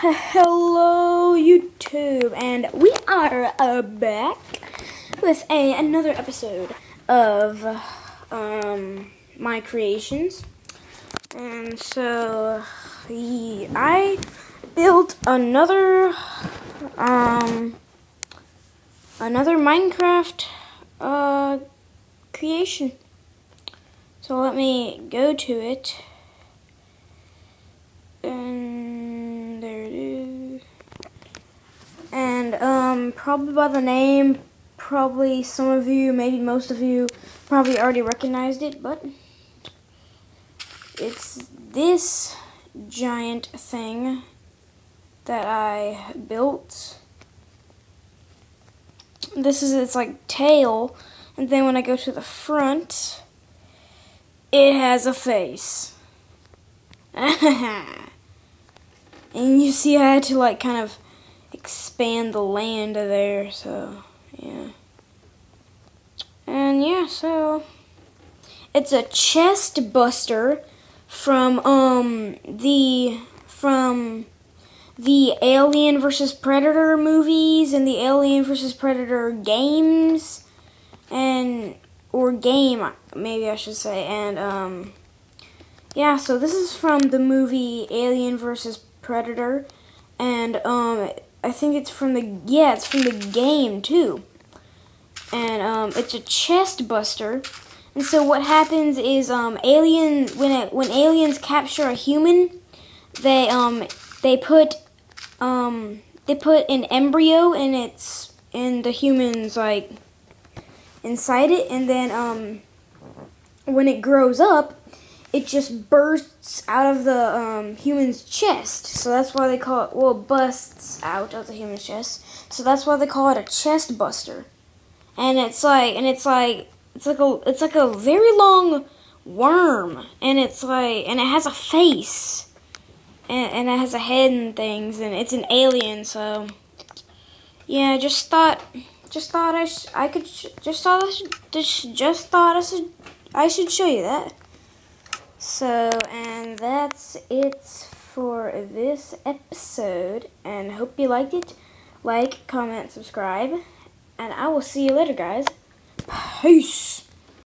Hello, YouTube, and we are uh, back with a another episode of um my creations. And so the, I built another um another Minecraft uh creation. So let me go to it. And there it is. And probably by the name probably some of you, maybe most of you probably already recognized it, but it's this giant thing that I built. This is its like tail, and then when I go to the front, it has a face. and you see I had to like kind of expand the land there, so yeah. And yeah, so it's a chest buster from um the from the Alien versus Predator movies and the Alien versus Predator games. And or game maybe I should say. And um yeah so this is from the movie Alien versus Predator. And um I think it's from the yeah it's from the game too. And um it's a chest buster. And so what happens is um, alien when it, when aliens capture a human, they um they put um they put an embryo in its in the human's like inside it, and then um when it grows up, it just bursts out of the um, human's chest. So that's why they call it well busts out of the human's chest. So that's why they call it a chest buster. And it's like and it's like it's like a it's like a very long worm, and it's like and it has a face, and, and it has a head and things, and it's an alien. So yeah, just thought just thought I sh- I could sh- just thought I should just just thought I should I should show you that. So and that's it for this episode, and hope you liked it. Like, comment, subscribe, and I will see you later, guys. Peace.